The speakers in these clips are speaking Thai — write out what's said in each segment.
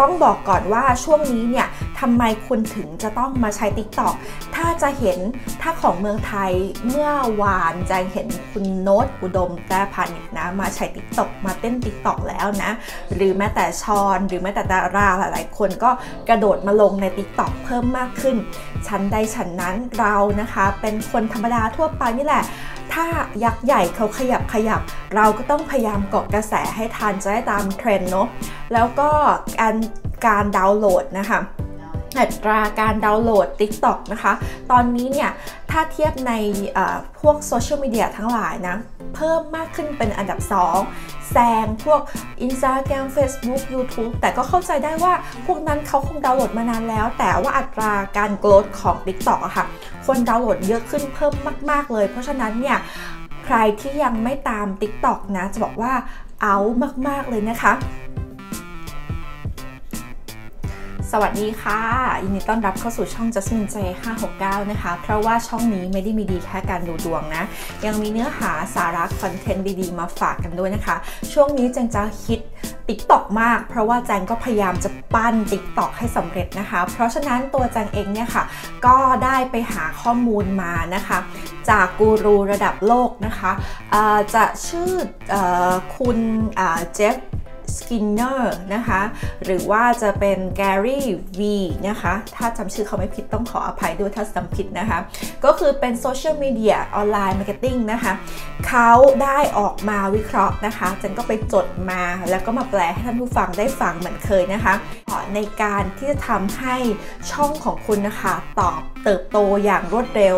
ต้องบอกก่อนว่าช่วงนี้เนี่ยทำไมคุณถึงจะต้องมาใช้ TikTok ถ้าจะเห็นถ้าของเมืองไทยเมื่อวานจะเห็นคุณโน้ตอุดมแต้พานิชนะมาใช้ TikTok มาเต้น TikTok แล้วนะ หรือแม้แต่ชอนหรือแม้แต่ดาราหลายๆ คนก็กระโดดมาลงใน TikTok เพิ่มมากขึ้นชั้นใดชั้นนั้นเรานะคะ เป็นคนธรรมดาทั่วไปนี่แหละ ถ้ายักษ์ใหญ่เขาขยับขยับ เราก็ต้องพยายามเกาะกระแสให้ทันจะได้ตามเทรนด์เนาะแล้วก็การการดาวน์โหลดนะคะอัตราการดาวน์โหลด TikTok นะคะ ตอนนี้เนี่ย ถ้าเทียบในพวกโซเชียลมีเดียทั้งหลายนะ เพิ่มมากขึ้นเป็นอันดับ 2 แซงพวก Instagram Facebook YouTube แต่ก็เข้าใจได้ว่าพวกนั้นเขาคงดาวน์โหลดมานานแล้ว แต่ว่าอัตราการโกรธของ TikTok อะค่ะ คนดาวน์โหลดเยอะขึ้นเพิ่มมาก ๆ เลย เพราะฉะนั้นเนี่ยใครที่ยังไม่ตาม TikTok นะ จะบอกว่าเอามาก ๆ เลยนะคะ สวัสดีค่ะยินดีต้อนรับเข้าสู่ช่อง Jasmine J 569 นะคะ เพราะว่าช่องนี้ไม่ได้มีดีแค่การดูดวงนะ ยังมีเนื้อหาสาระคอนเทนต์ดีๆ มาฝากกันด้วยนะคะ ช่วงนี้แจงจะฮิต TikTok มาก เพราะว่าแจงก็พยายามจะปั้น TikTok ให้สำเร็จนะคะ เพราะฉะนั้นตัวแจงเองเนี่ยค่ะ ก็ได้ไปหาข้อมูลมานะคะ จากกูรูระดับโลกนะคะะจะชื่ออคุณเจฟ สกินเนอร์นะคะ หรือว่าจะเป็น Gary Vee นะคะ ถ้าจำชื่อเขาไม่ผิดต้องขออภัยด้วยถ้าจำผิดนะคะ ก็คือเป็น social media online marketing นะคะ เขาได้ออกมาวิเคราะห์นะคะฉันก็ไปจดมาแล้วก็มาแปลให้ท่านผู้ฟังได้ฟังเหมือนเคยนะคะ ในการที่จะทำให้ช่องของคุณนะคะ ตอบเติบโตอย่างรวดเร็ว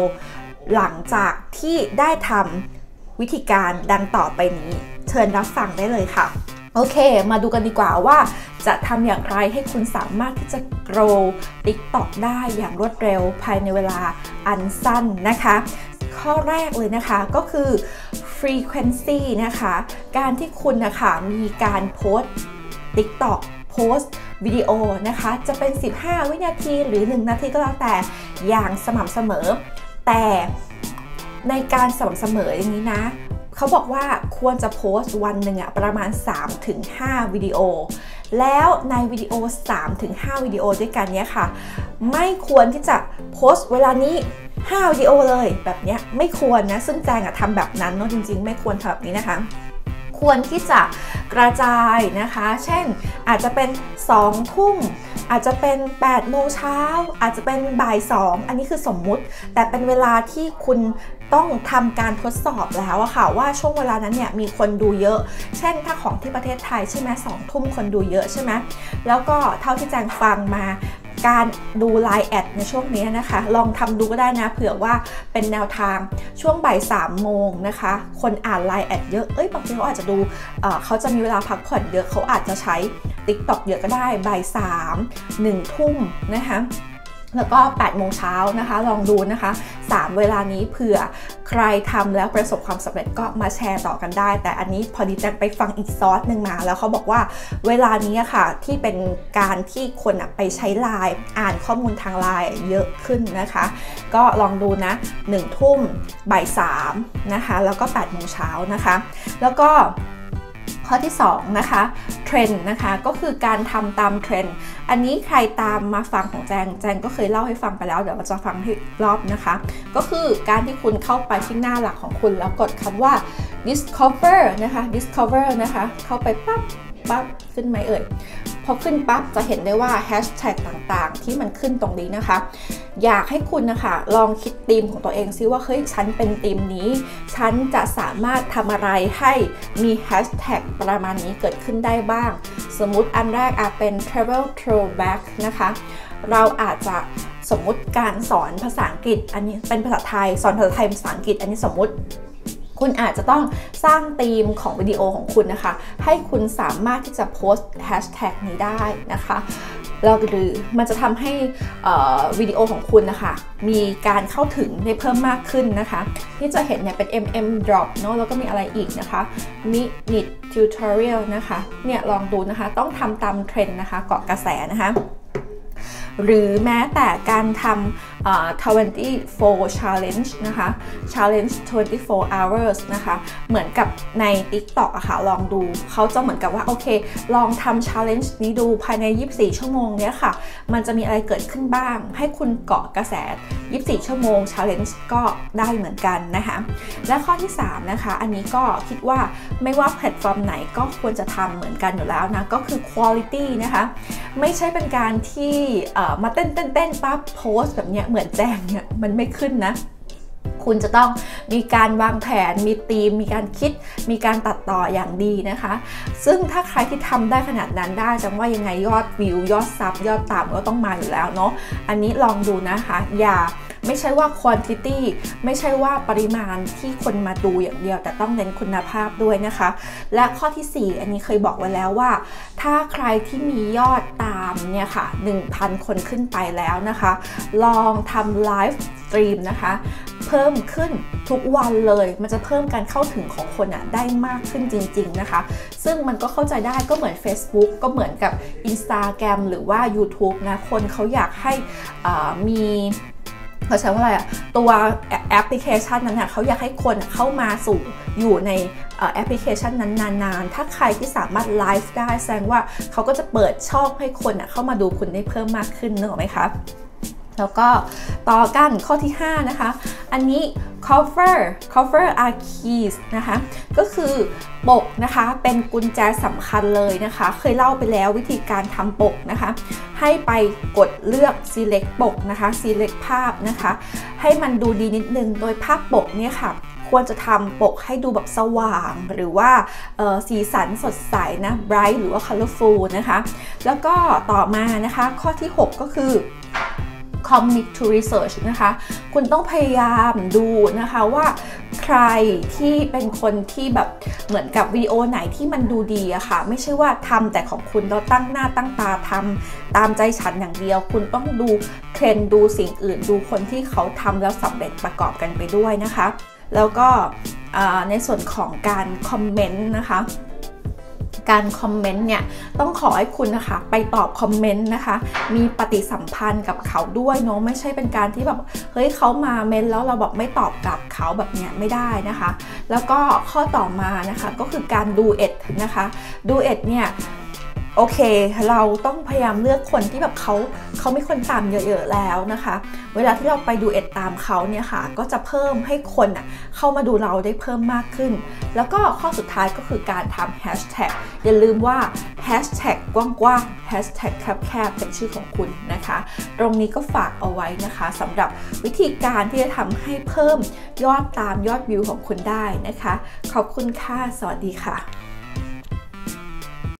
หลังจากที่ได้ทำวิธีการดังต่อไปนี้ เชิญรับฟังได้เลยค่ะ โอเค มาดูกันดีกว่าว่าจะทำอย่างไรให้คุณสามารถที่จะ grow TikTok ได้อย่างรวดเร็วภายในเวลาอันสั้นนะคะ ข้อแรกเลยนะคะก็คือ frequency นะคะ การที่คุณนะคะมีการโพสต์ TikTok โพสต์วิดีโอนะคะ จะเป็น 15 วินาทีหรือ 1 นาทีก็แล้วแต่อย่างสม่ำเสมอ แต่ในการสม่ำเสมออย่างนี้นะ เขาบอกว่าควรจะโพสต์วันหนึ่งอะประมาณ 3-5 วิดีโอ แล้วในวิดีโอ 3-5 วิดีโอด้วยกันเนี้ยค่ะ ไม่ควรที่จะโพสต์เวลานี้5วิดีโอเลยแบบเนี้ยไม่ควรนะ ซึ่งแจงอะทำแบบนั้นเนาะจริง ๆ ไม่ควรทำแบบนี้นะคะ ควรที่จะกระจายนะคะ เช่นอาจจะเป็น 2 ทุ่มอาจจะเป็น 8 โมงเช้า อาจจะเป็นบ่าย 2 อันนี้คือสมมุติ แต่เป็นเวลาที่คุณต้องทำการทดสอบแล้วอะค่ะ ว่าช่วงเวลานั้นเนี่ยมีคนดูเยอะ เช่นถ้าของที่ประเทศไทยใช่ไหมสองทุ่มคนดูเยอะใช่ไหมแล้วก็เท่าที่แจงฟังมา การดูไลน์แอดในช่วงนี้นะคะ ลองทำดูก็ได้นะ เผื่อว่าเป็นแนวทางช่วงบ่ายสามโมงนะคะ คนอ่านไลน์แอดเยอะ เอ้ยบางทีเขาอาจจะดูเเขาจะมีเวลาพักผ่อนเยอะเขาอาจจะใช้ TikTok เยอะก็ได้บ่ายสามหนึ่งทุ่มนะคะ แล้วก็8โมงเช้านะคะ ลองดูนะคะ 3 เวลานี้เผื่อใครทำแล้วประสบความสำเร็จก็มาแชร์ต่อกันได้ แต่อันนี้พอดีจะไปฟังอีกซอสหนึ่งมา แล้วเขาบอกว่าเวลานี้ค่ะ ที่เป็นการที่คนไปใช้ไลน์อ่านข้อมูลทางไลน์เยอะขึ้นนะคะ ก็ลองดูนะ1ทุ่มบ่าย3นะคะ แล้วก็8โมงเช้านะคะ แล้วก็ ข้อที่2นะคะเทรนด์นะคะก็คือการทำตามเทรนด์อันนี้ใครตามมาฟังของแจงแจงก็เคยเล่าให้ฟังไปแล้วเดี๋ยวเราจะฟังให้รอบนะคะ ก็คือการที่คุณเข้าไปที่หน้าหลักของคุณ แล้วกดคำว่า discover นะคะ discover นะคะ เข้าไปปั๊บปั๊บขึ้นไหมเอ่ย อขึ้นปั๊บจะเห็นได้ว่าแฮชแท็กต่างๆ ที่มันขึ้นตรงนี้นะคะ อยากให้คุณนะคะ ลองคิดธีมของตัวเองซิว่าเฮ้ยฉันเป็นธีมนี้ ฉันจะสามารถทำอะไรให้มีแฮชแท็กประมาณนี้เกิดขึ้นได้บ้าง สมมุติอันแรกอาจเป็น travel throwback นะคะ เราอาจจะสมมุติการสอนภาษาอังกฤษ อันนี้เป็นภาษาไทย สอนภาษาไทยภาษาอังกฤษ อันนี้สมมุติ คุณอาจจะต้องสร้างธีมของวิดีโอของคุณนะคะ ให้คุณสามารถที่จะโพสต์แฮชแท็กนี้ได้นะคะแล้วหรือมันจะทำให้วิดีโอของคุณนะคะ มีการเข้าถึงได้เพิ่มมากขึ้นนะคะ ที่จะเห็นเนี่ยเป็น mm drop เนาะแล้วก็มีอะไรอีกนะคะ minute tutorial นะคะ เนี่ยลองดูนะคะ ต้องทำตามเทรนด์นะคะ เกาะกระแสนะคะ หรือแม้แต่การทำ24 challenge นะคะ challenge 24 hours นะคะ เหมือนกับใน TikTok อะค่ะ ลองดู เขาจะเหมือนกับว่า โอเค ลองทำ challenge นี้ดูภายใน 24 ชั่วโมงเนี้ยค่ะ มันจะมีอะไรเกิดขึ้นบ้าง ให้คุณเกาะกระแส 24 ชั่วโมง challenge ก็ได้เหมือนกันนะคะ และข้อที่ 3 นะคะ อันนี้ก็คิดว่าไม่ว่าแพลตฟอร์มไหนก็ควรจะทำเหมือนกันอยู่แล้วนะ ก็คือ quality นะคะไม่ใช่เป็นการที่มาเต้นเต้นเต้นปั๊บโพสแบบเนี้ยเหมือนแจ้งเนี่ยมันไม่ขึ้นนะคุณจะต้องมีการวางแผน มีธีม มีการคิด มีการตัดต่ออย่างดีนะคะ ซึ่งถ้าใครที่ทำได้ขนาดนั้นได้จังว่ายังไงยอดวิวยอดซับยอดตามก็ต้องมาอยู่แล้วเนาะ อันนี้ลองดูนะคะ อย่า ไม่ใช่ว่า quantity ไม่ใช่ว่าปริมาณที่คนมาดูอย่างเดียว แต่ต้องเน้นคุณภาพด้วยนะคะ และข้อที่ 4 อันนี้เคยบอกไว้แล้วว่า ถ้าใครที่มียอดตามเนี่ยค่ะ 1,000 คนขึ้นไปแล้วนะคะ ลองทำ live stream นะคะเพิ่มขึ้นทุกวันเลย มันจะเพิ่มการเข้าถึงของคนอะได้มากขึ้นจริง ๆ นะคะ ซึ่งมันก็เข้าใจได้ก็เหมือน Facebook ก็เหมือนกับ Instagram หรือว่า YouTube นะ คนเขาอยากให้มี เขาใช้ว่าอะไรอะตัวแอปพลิเคชันนั้นเนี่ยเขาอยากให้คนเข้ามาสู่อยู่ในแอปพลิเคชันนั้นนานๆ ถ้าใครที่สามารถไลฟ์ได้แสดงว่าเขาก็จะเปิดช่องให้คนเข้ามาดูคุณได้เพิ่มมากขึ้นนึกออกไหมคะ แล้วก็ต่อกันข้อที่ 5 นะคะ อันนี้ cover cover are keys นะคะ ก็คือปกนะคะเป็นกุญแจสำคัญเลยนะคะ เคยเล่าไปแล้ววิธีการทำปกนะคะ ให้ไปกดเลือก select ปกนะคะ select ภาพนะคะ ให้มันดูดีนิดนึง โดยภาพปกเนี่ยค่ะควรจะทำปกให้ดูแบบสว่าง หรือว่าสีสันสดใสนะ bright หรือว่า colorful นะคะ แล้วก็ต่อมานะคะข้อที่ 6 ก็คือ commit to research นะคะ คุณต้องพยายามดูนะคะว่าใครที่เป็นคนที่แบบเหมือนกับวิดีโอไหนที่มันดูดีอะคะ่ะ ไม่ใช่ว่าทำแต่ของคุณเราตั้งหน้าตั้งตาทำตามใจฉันอย่างเดียว คุณต้องดูเทรนดูสิ่งอื่น ดูคนที่เขาทำแล้วสำเร็จประกอบกันไปด้วยนะคะ แล้วก็ในส่วนของการคอมเมนต์นะคะ การคอมเมนต์เนี่ยต้องขอให้คุณนะคะ ไปตอบคอมเมนต์นะคะ มีปฏิสัมพันธ์กับเขาด้วยเนาะไม่ใช่เป็นการที่แบบเฮ้ยเขามาเมนแล้วเราแบบไม่ตอบกลับเขาแบบเนี้ยไม่ได้นะคะ แล้วก็ข้อต่อมานะคะก็คือการดูเอ็ดนะคะ ดูเอ็ดเนี่ย โอเค เราต้องพยายามเลือกคนที่แบบเขาเขาไม่คนตามเยอะๆแล้วนะคะ เวลาที่เราไปดูเอ็ดตามเขาเนี่ยค่ะ ก็จะเพิ่มให้คนอะเข้ามาดูเราได้เพิ่มมากขึ้น แล้วก็ข้อสุดท้ายก็คือการทำแฮชแท็กอย่าลืมว่าแฮชแท็กกว้างๆแฮชแท็กแคบๆเป็นชื่อของคุณนะคะ ตรงนี้ก็ฝากเอาไว้นะคะสำหรับวิธีการที่จะทำให้เพิ่มยอดตามยอดวิวของคุณได้นะคะ ขอบคุณค่ะ สวัสดีค่ะ